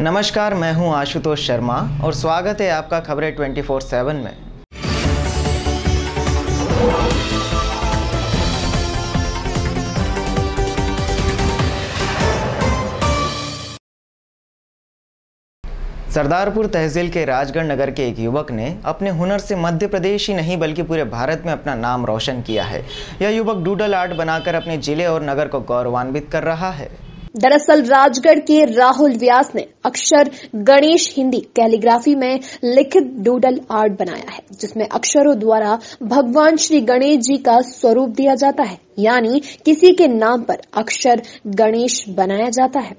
नमस्कार, मैं हूँ आशुतोष शर्मा और स्वागत है आपका खबरें 24/7 में। सरदारपुर तहसील के राजगढ़ नगर के एक युवक ने अपने हुनर से मध्य प्रदेश ही नहीं, बल्कि पूरे भारत में अपना नाम रोशन किया है। यह युवक डूडल आर्ट बनाकर अपने ज़िले और नगर को गौरवान्वित कर रहा है। दरअसल राजगढ़ के राहुल व्यास ने अक्षर गणेश हिंदी कैलीग्राफी में लिखित डूडल आर्ट बनाया है, जिसमें अक्षरों द्वारा भगवान श्री गणेश जी का स्वरूप दिया जाता है, यानी किसी के नाम पर अक्षर गणेश बनाया जाता है।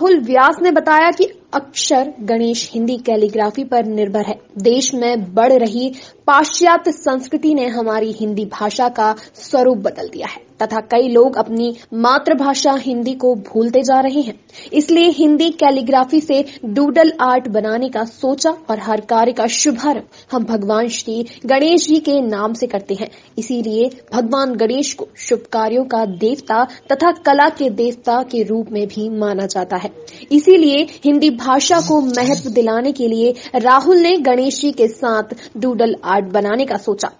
राहुल व्यास ने बताया कि अक्षर गणेश हिंदी कैलीग्राफी पर निर्भर है। देश में बढ़ रही पाश्चात्य संस्कृति ने हमारी हिंदी भाषा का स्वरूप बदल दिया है, तथा कई लोग अपनी मातृभाषा हिंदी को भूलते जा रहे हैं। इसलिए हिंदी कैलीग्राफी से डूडल आर्ट बनाने का सोचा और हर कार्य का शुभारंभ हम भगवान श्री गणेश जी के नाम से करते हैं। इसीलिए भगवान गणेश को शुभ कार्यों का देवता तथा कला के देवता के रूप में भी माना जाता है। इसीलिए हिंदी भाषा को महत्व दिलाने के लिए राहुल ने गणेश जी के साथ डूडल आर्ट बनाने का सोचा।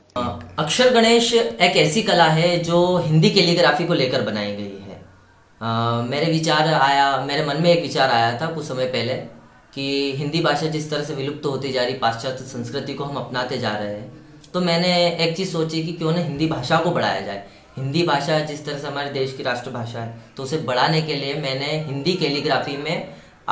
अक्षर गणेश एक ऐसी कला है जो हिंदी कैलीग्राफी को लेकर बनाई गई है। आ, मेरे विचार आया मेरे मन में एक विचार आया था कुछ समय पहले कि हिंदी भाषा जिस तरह से विलुप्त होती जा रही पाश्चात्य संस्कृति को हम अपनाते जा रहे हैं तो मैंने एक चीज़ सोची कि क्यों ना हिंदी भाषा को बढ़ाया जाए। हिंदी भाषा जिस तरह से हमारे देश की राष्ट्रभाषा है तो उसे बढ़ाने के लिए मैंने हिंदी कैलीग्राफी में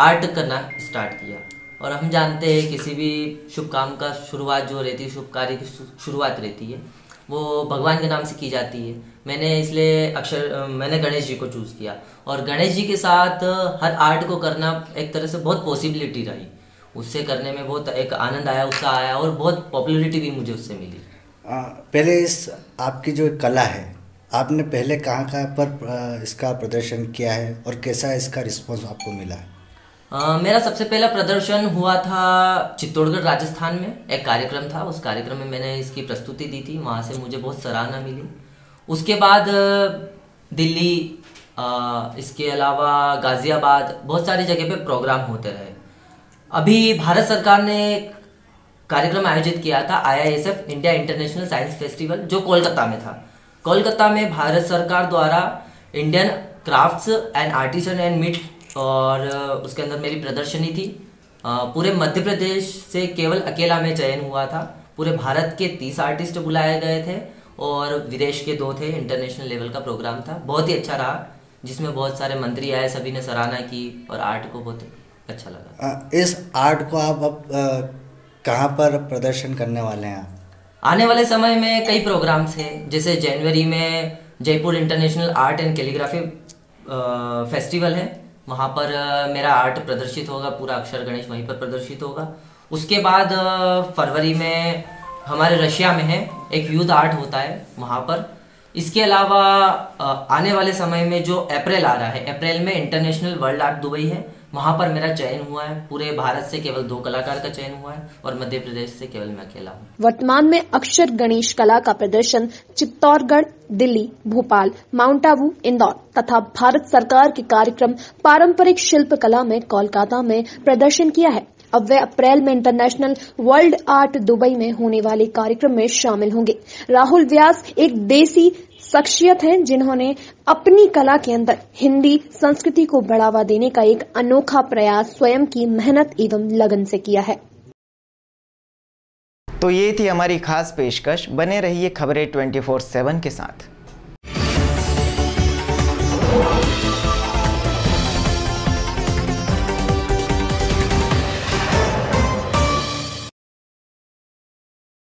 आर्ट करना स्टार्ट किया। और हम जानते हैं किसी भी शुभ काम का शुरुआत जो रहती है शुभ कार्य की शुरुआत रहती है वो भगवान के नाम से की जाती है। मैंने इसलिए अक्षर मैंने गणेश जी को चूज़ किया। और गणेश जी के साथ हर आर्ट को करना एक तरह से बहुत पॉसिबिलिटी रही। उससे करने में बहुत एक आनंद आया उत्साह आया और बहुत पॉपुलरिटी भी मुझे उससे मिली। आ, पहले इस आपकी जो कला है आपने पहले कहाँ कहाँ पर इसका प्रदर्शन किया है और कैसा इसका रिस्पॉन्स आपको मिला? है मेरा सबसे पहला प्रदर्शन हुआ था चित्तौड़गढ़, राजस्थान में। एक कार्यक्रम था। उस कार्यक्रम में मैंने इसकी प्रस्तुति दी थी। वहाँ से मुझे बहुत सराहना मिली। उसके बाद दिल्ली इसके अलावा गाज़ियाबाद, बहुत सारी जगह पे प्रोग्राम होते रहे। अभी भारत सरकार ने कार्यक्रम आयोजित किया था IISF India international science festival, जो कोलकाता में था। कोलकाता में भारत सरकार द्वारा Indian crafts and artisan and meet और उसके अंदर मेरी प्रदर्शनी थी। पूरे मध्य प्रदेश से केवल अकेला में चयन हुआ था। पूरे भारत के तीस आर्टिस्ट बुलाए गए थे और विदेश के दो थे इंटरनेशनल लेवल का प्रोग्राम था। बहुत ही अच्छा रहा जिसमें बहुत सारे मंत्री आए सभी ने सराहना की और आर्ट को बहुत अच्छा लगा। इस आर्ट को आप अब कहाँ पर प्रदर्शन करने वाले हैं आने वाले समय में कई प्रोग्राम्स हैं जैसे जनवरी में Jaipur international art and calligraphy festival है। वहाँ पर मेरा आर्ट प्रदर्शित होगा, पूरा अक्षर गणेश वहीं पर प्रदर्शित होगा। उसके बाद फरवरी में हमारे रशिया में है, एक यूथ आर्ट होता है वहाँ पर। इसके अलावा आने वाले समय में जो अप्रैल आ रहा है, अप्रैल में इंटरनेशनल वर्ल्ड आर्ट दुबई है। वहाँ पर मेरा चयन हुआ है। पूरे भारत से केवल दो कलाकार का चयन हुआ है और मध्य प्रदेश से केवल मैं अकेला हूँ। वर्तमान में अक्षर गणेश कला का प्रदर्शन चित्तौड़गढ़, दिल्ली, भोपाल, माउंट आबू, इंदौर तथा भारत सरकार के कार्यक्रम पारंपरिक शिल्प कला में कोलकाता में प्रदर्शन किया है। अब वे अप्रैल में इंटरनेशनल वर्ल्ड आर्ट दुबई में होने वाले कार्यक्रम में शामिल होंगे। राहुल व्यास एक देसी शख्सियत हैं जिन्होंने अपनी कला के अंदर हिंदी संस्कृति को बढ़ावा देने का एक अनोखा प्रयास स्वयं की मेहनत एवं लगन से किया है। तो ये थी हमारी खास पेशकश। बने रहिए खबरें 24/7 के साथ।